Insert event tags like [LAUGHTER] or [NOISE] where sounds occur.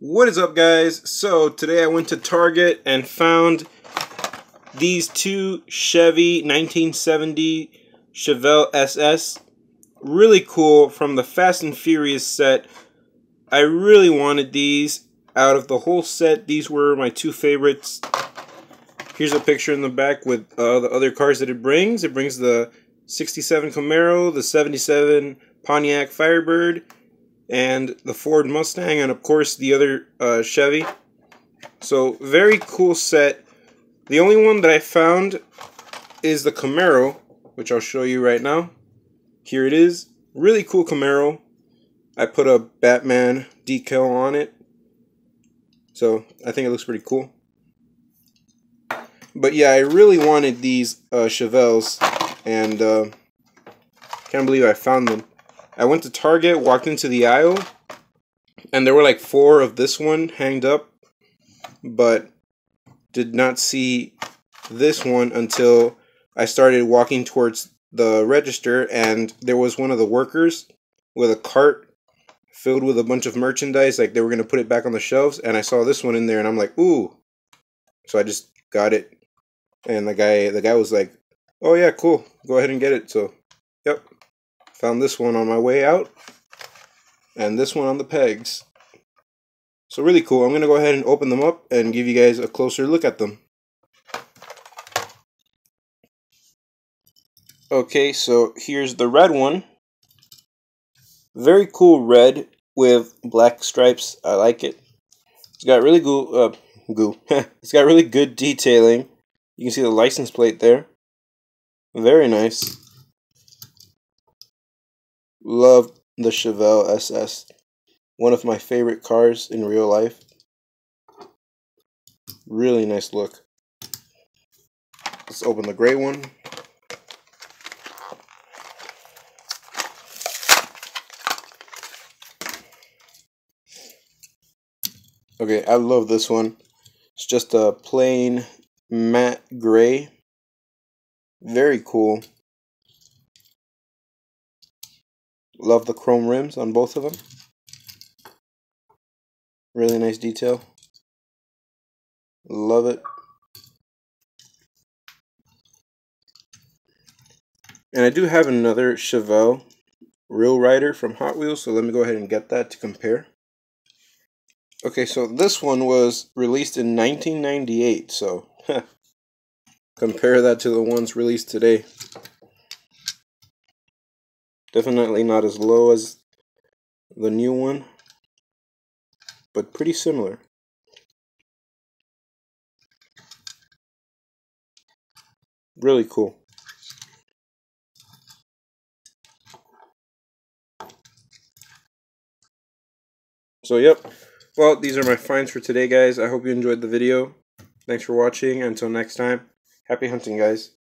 What is up guys? So today I went to Target and found these two Chevy 1970 Chevelle SS. Really cool from the Fast and Furious set. I really wanted these. Out of the whole set, these were my two favorites. Here's a picture in the back with uh, the other cars that it brings. It brings the 67 Camaro, the 77 Pontiac Firebird, and the Ford Mustang, and of course the other uh, Chevy. So very cool set. The only one that I found is the Camaro, which I'll show you right now. Here it is. Really cool Camaro. I put a Batman decal on it. So I think it looks pretty cool. But yeah, I really wanted these uh, Chevelles, and uh, can't believe I found them. I went to Target, walked into the aisle, and there were like four of this one hanged up, but did not see this one until I started walking towards the register, and there was one of the workers with a cart filled with a bunch of merchandise, like they were gonna put it back on the shelves, and I saw this one in there, and I'm like, ooh. So I just got it, and the guy, the guy was like, oh yeah, cool, go ahead and get it. So, Found this one on my way out. And this one on the pegs. So really cool. I'm going to go ahead and open them up and give you guys a closer look at them. Okay, so here's the red one. Very cool red with black stripes. I like it. It's got really goo, uh, goo. [LAUGHS] it's got really good detailing. You can see the license plate there. Very nice. Love the Chevelle SS. One of my favorite cars in real life. Really nice look. Let's open the gray one. Okay, I love this one. It's just a plain matte gray. Very cool. Love the chrome rims on both of them. Really nice detail. Love it. And I do have another Chevelle Real Rider from Hot Wheels, so let me go ahead and get that to compare. Okay, so this one was released in 1998, so compare that to the ones released today. Definitely not as low as the new one, but pretty similar. Really cool. So, yep. Well, these are my finds for today, guys. I hope you enjoyed the video. Thanks for watching. Until next time, happy hunting, guys.